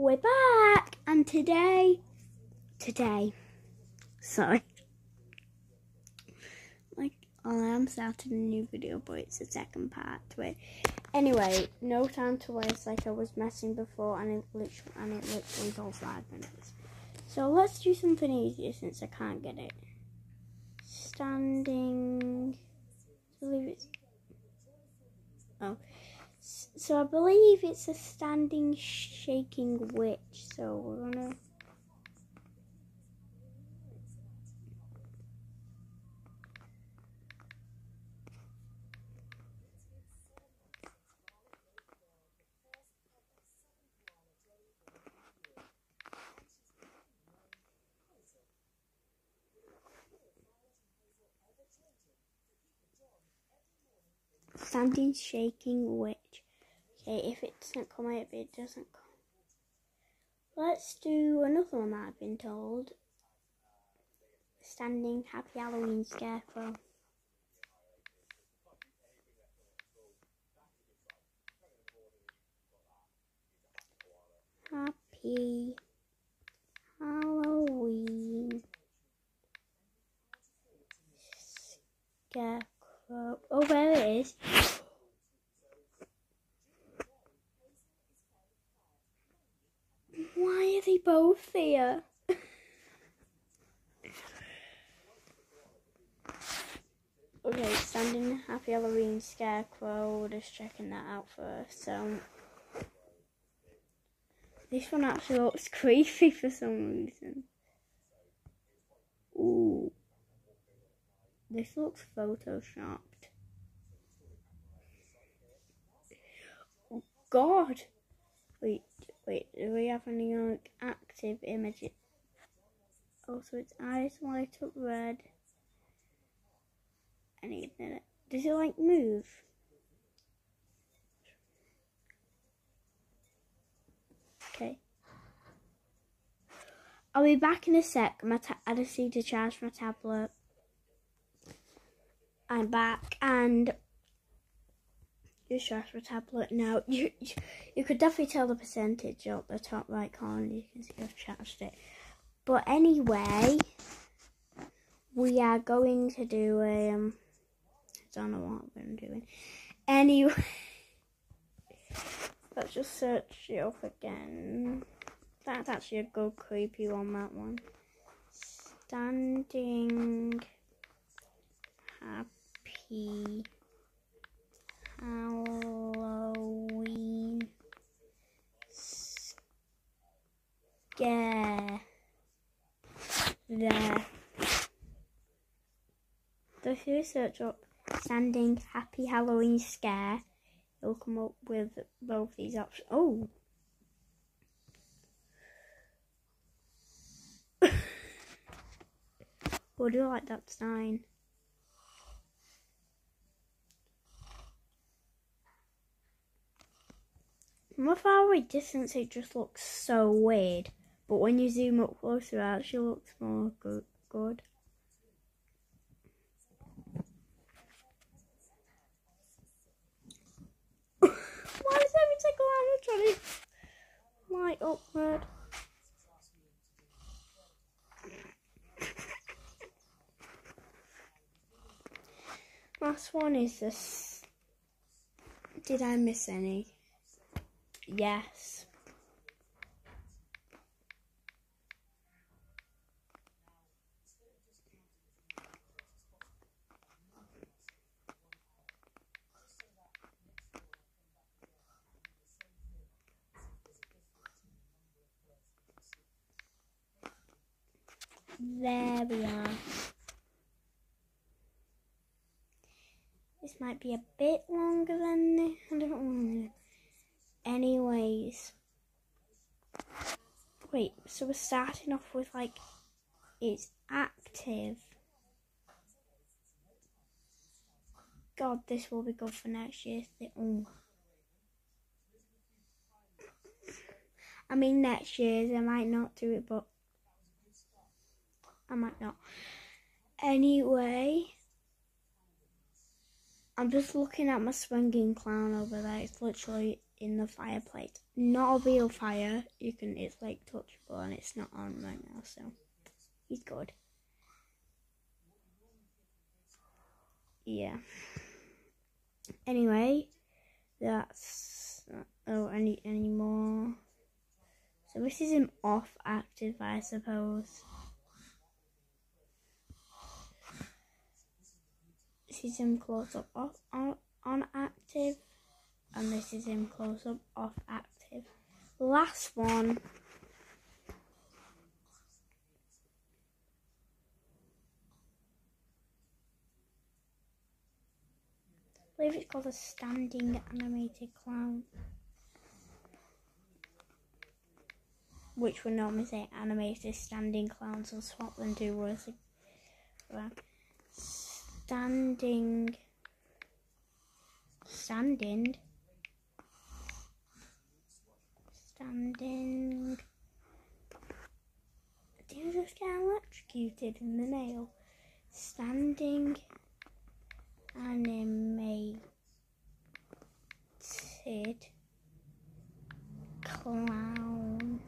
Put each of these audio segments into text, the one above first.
we're back, and today, today, sorry, like I am starting a new video, but it's the second part to it. Anyway, no time to waste. Like I was messing before, and it literally, and it literally took five minutes. So let's do something easier since I can't get it. Standing. I believe it's. Oh. So I believe it's a standing shaking witch. So we're gonna. Standing shaking witch. Okay, if it doesn't come out, it doesn't come. Let's do another one that I've been told. Standing Happy Halloween Scarecrow. Happy Halloween Scarecrow. Oh, there it is. Why are they both there? okay, standing happy Halloween scarecrow. Just checking that out first. So this one actually looks creepy for some reason. Ooh, this looks photoshopped. Oh God! Wait. Do we have any like active images? Also, its eyes light up red. Anything? Does it like move? Okay. I'll be back in a sec. My ta- I just need to charge my tablet. I'm back and you charge my tablet now. You, you you could definitely tell the percentage up the top right corner. You can see I've charged it. But anyway, we are going to do a um. I don't know what I'm doing. Anyway, let's just search it up again. That's actually a good creepy one. That one. Standing happy Halloween scare there. If you search up standing happy Halloween scare, it'll come up with both these options. Oh. Would you like that sign? From a far away distance, it just looks so weird. But when you zoom up closer, it actually looks more good. Why is every single animal trying to light up red? Last one is this. Did I miss any? Yes. There we are. This might be a bit longer than this. I don't. Anyways. Wait, so we're starting off with like it's active. God, this will be good for next year. Oh. I mean, next year's I might not do it, but I might not. Anyway, I'm just looking at my swinging clown over there. It's literally in the fireplace. Not a real fire. You can. It's like touchable, and it's not on right now, so he's good. Yeah. Anyway, that's oh any any more. So this is him off active, I suppose. This is him close up off on, on active and this is him close up off active. Last one. I believe it's called a standing animated clown. Which would normally say animated standing clowns, so swap them two words. Standing. Standing. standing. Do you just get electrocuted in the nail? Standing animated clown.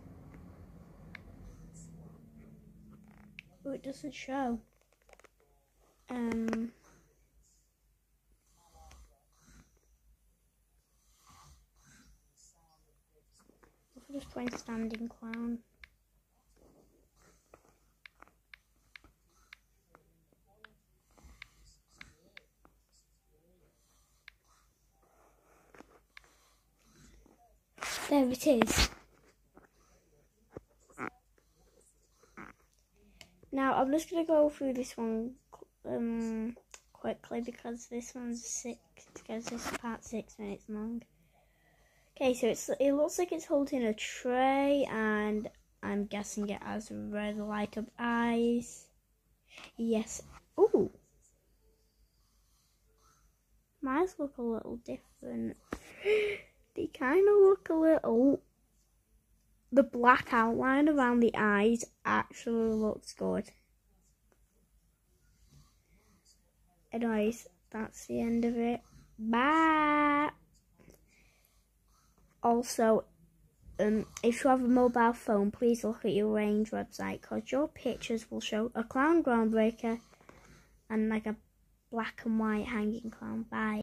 Oh, it doesn't show. Um. Just playing standing clown. There it is. Now I'm just gonna go through this one um, quickly because this one's six because this is part six minutes long. Okay, so it's it looks like it's holding a tray, and I'm guessing it has red light up eyes. Yes. Ooh. My eyes look a little different. they kind of look a little. The black outline around the eyes actually looks good. Anyways, that's the end of it. Bye also, um, if you have a mobile phone, please look at your range website because your pictures will show a clown groundbreaker and like a black and white hanging clown. Bye.